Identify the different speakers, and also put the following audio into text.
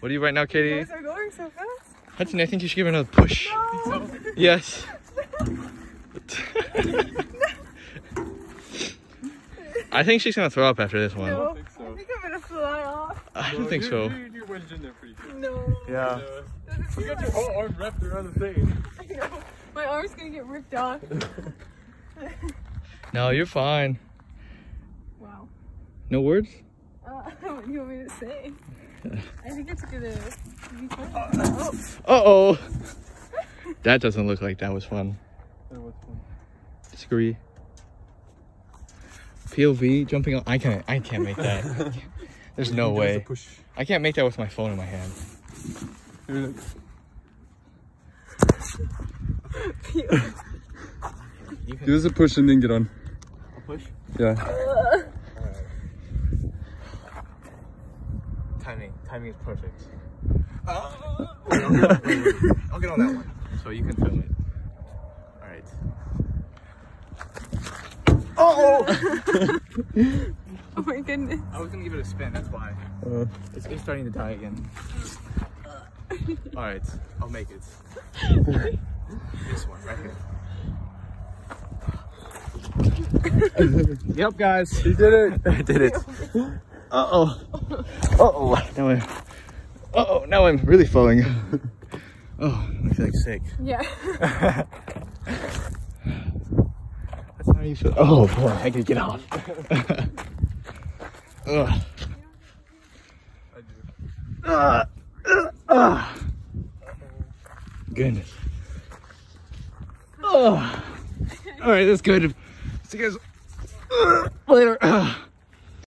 Speaker 1: What are you right now, Katie?
Speaker 2: Guys are going so fast.
Speaker 1: Hudson, I think you should give it another push.
Speaker 2: No.
Speaker 1: Yes. I think she's gonna throw up after this one.
Speaker 2: No.
Speaker 3: think so.
Speaker 2: I think I'm gonna fly off.
Speaker 1: I don't think so.
Speaker 3: You, you wedged in there pretty good.
Speaker 2: No.
Speaker 1: Yeah.
Speaker 3: You got your whole arm wrapped around the thing.
Speaker 2: I know. My arm's gonna get ripped off.
Speaker 1: No, you're fine.
Speaker 2: Wow.
Speaker 1: No words?
Speaker 2: Uh, what do you want me to say? I think it's gonna be fun. Oh,
Speaker 1: Uh oh. That doesn't look like that was fun.
Speaker 3: That was fun.
Speaker 1: Disagree. POV jumping on. I can't. I can't make that. There's no
Speaker 3: Give us a
Speaker 1: way.
Speaker 3: Push.
Speaker 1: I can't make that with my phone in my hand.
Speaker 3: Here,
Speaker 1: You
Speaker 3: Give us a push and then get on.
Speaker 1: push.
Speaker 3: Yeah.
Speaker 1: Timing. Timing is perfect. I'll get on that one. So you can film it. All right. Oh!
Speaker 2: oh my goodness.
Speaker 1: I was gonna give it a spin. That's why.
Speaker 3: Uh,
Speaker 1: It's, it's starting to die again. All right, I'll make it. this one right here. yep, guys.
Speaker 3: he did it.
Speaker 1: I did it. Uh oh. Uh oh. Now I'm. Uh oh. Now I'm really falling. Oh, I feel like sick.
Speaker 2: Yeah.
Speaker 1: That's how you feel. Oh boy, I can get off. Ugh.
Speaker 3: I do.
Speaker 1: Uh, uh, uh. Goodness. Oh. All right, that's good. See you guys later. Uh.